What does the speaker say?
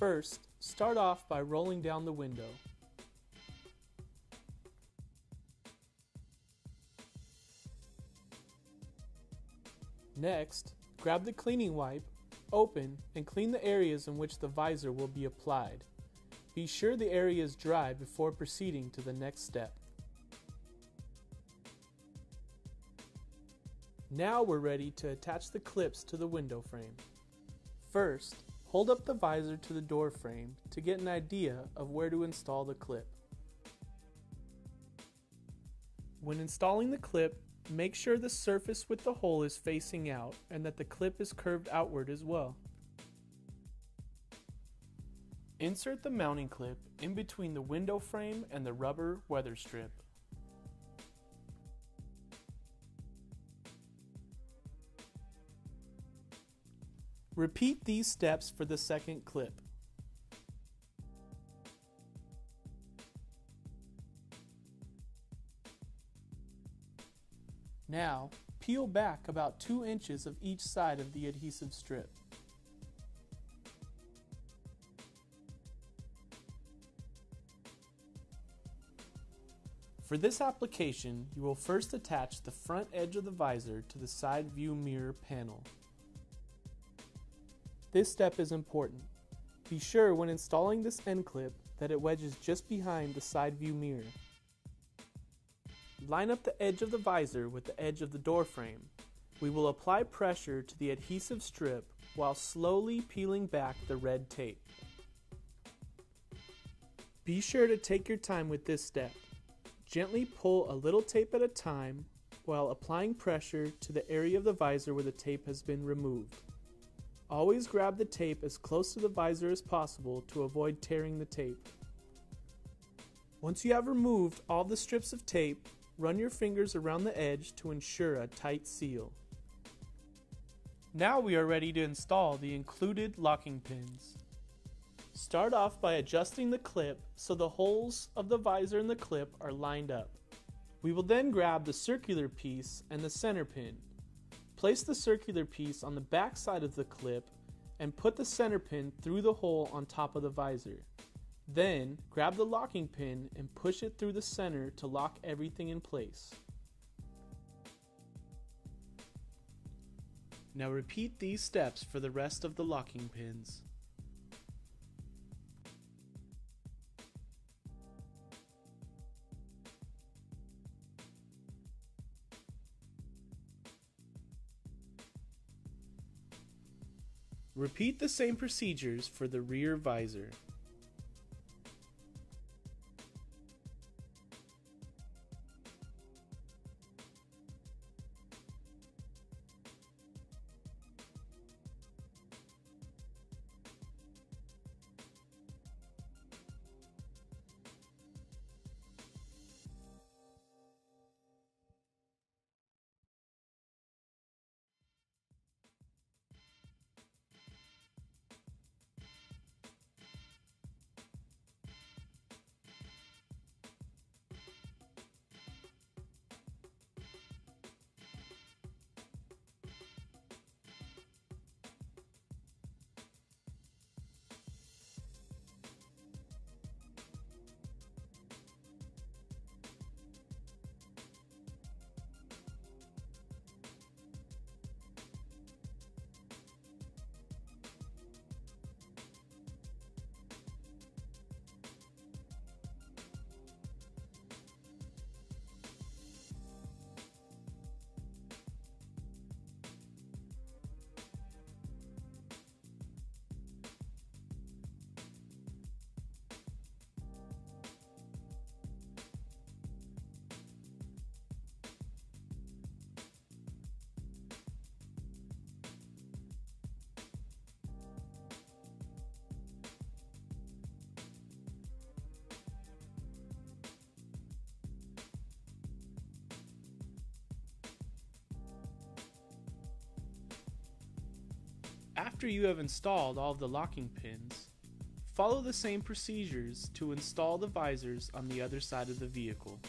First, start off by rolling down the window. Next, grab the cleaning wipe, open, and clean the areas in which the visor will be applied. Be sure the area is dry before proceeding to the next step. Now we're ready to attach the clips to the window frame. First, hold up the visor to the door frame to get an idea of where to install the clip. When installing the clip, make sure the surface with the hole is facing out and that the clip is curved outward as well. Insert the mounting clip in between the window frame and the rubber weather strip. Repeat these steps for the second clip. Now, peel back about 2 inches of each side of the adhesive strip. For this application, you will first attach the front edge of the visor to the side view mirror panel. This step is important. Be sure when installing this end clip that it wedges just behind the side view mirror. Line up the edge of the visor with the edge of the door frame. We will apply pressure to the adhesive strip while slowly peeling back the red tape. Be sure to take your time with this step. Gently pull a little tape at a time while applying pressure to the area of the visor where the tape has been removed. Always grab the tape as close to the visor as possible to avoid tearing the tape. Once you have removed all the strips of tape, run your fingers around the edge to ensure a tight seal. Now we are ready to install the included locking pins. Start off by adjusting the clip so the holes of the visor and the clip are lined up. We will then grab the circular piece and the center pin. Place the circular piece on the back side of the clip and put the center pin through the hole on top of the visor. Then, grab the locking pin and push it through the center to lock everything in place. Now repeat these steps for the rest of the locking pins. Repeat the same procedures for the rear visor. After you have installed all the locking pins, follow the same procedures to install the visors on the other side of the vehicle.